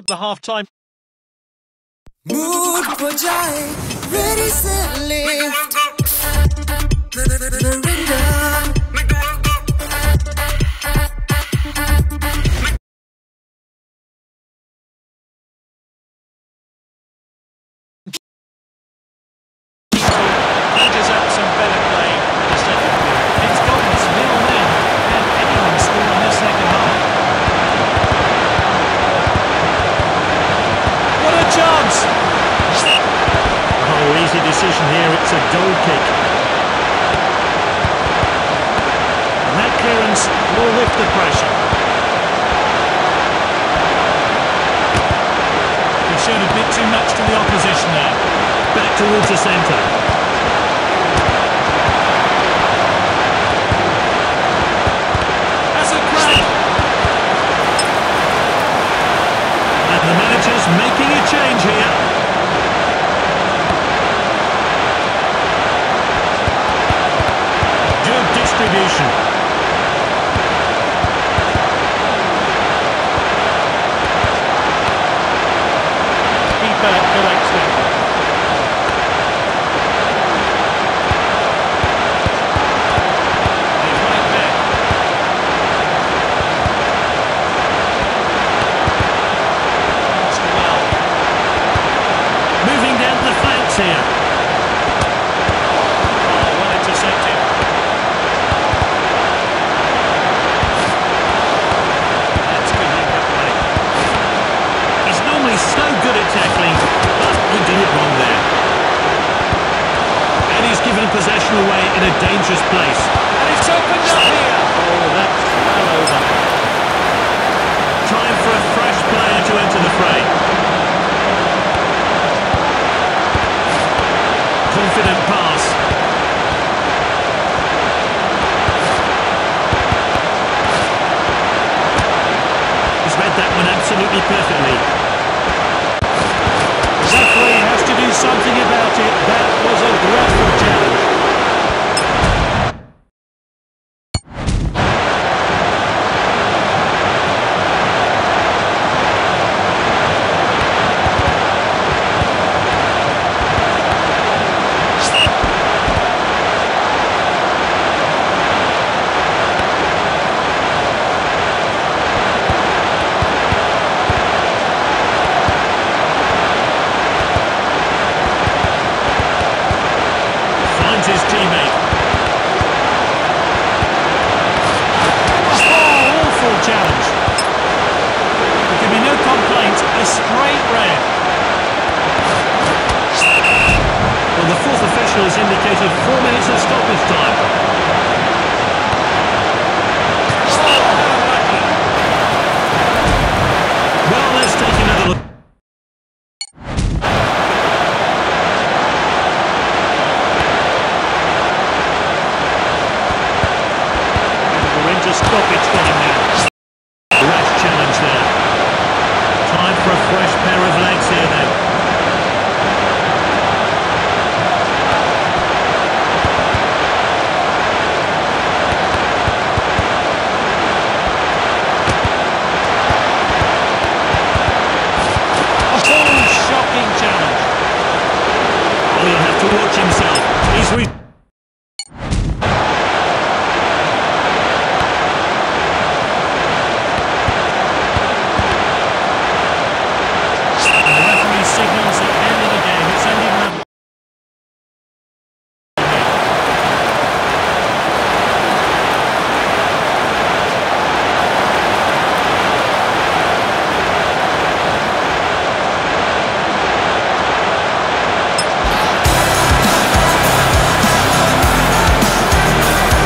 at the half time. Mood बजाए, ready lift. goal kick. And that clearance will lift the pressure. He showed a bit too much to the opposition there. Back towards the centre. possession away in a dangerous place. And it's opened up here. Oh, that's well over. Time for a fresh player to enter the fray. Confident pass. He's read that one absolutely perfectly Zappoli has to do something about it. That was a dreadful official has indicated four minutes of stoppage time.